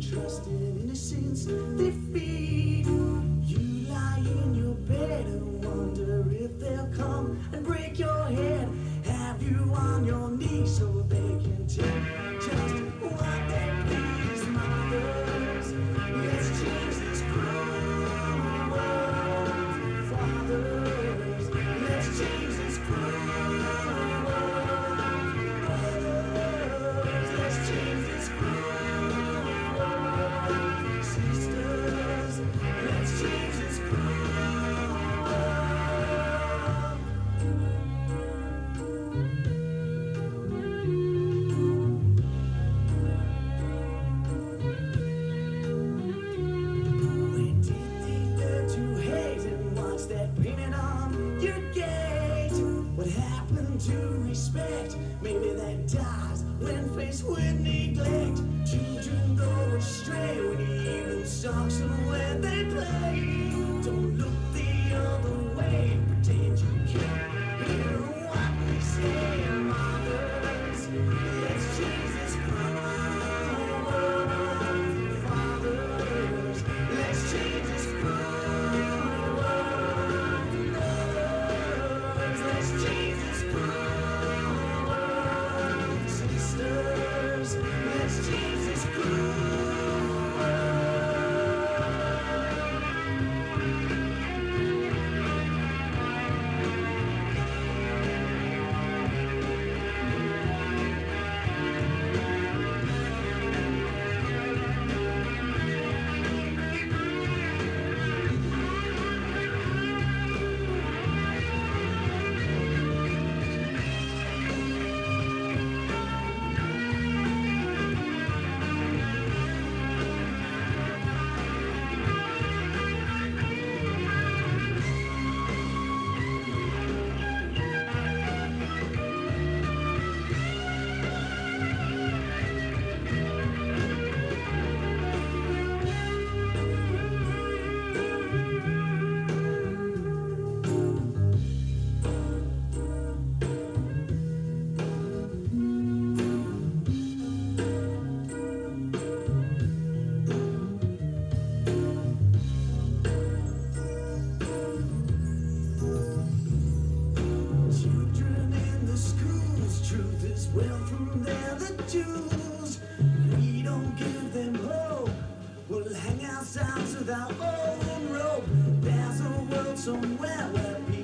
trust in innocence they feed. You lie in your bed and wonder if they'll come and break your head. Have you on your knees so they respect? Maybe that dies when faced with neglect. Children go astray when evil songs and when they play. Jews. We don't give them hope. We'll hang ourselves with our own rope. There's a world somewhere where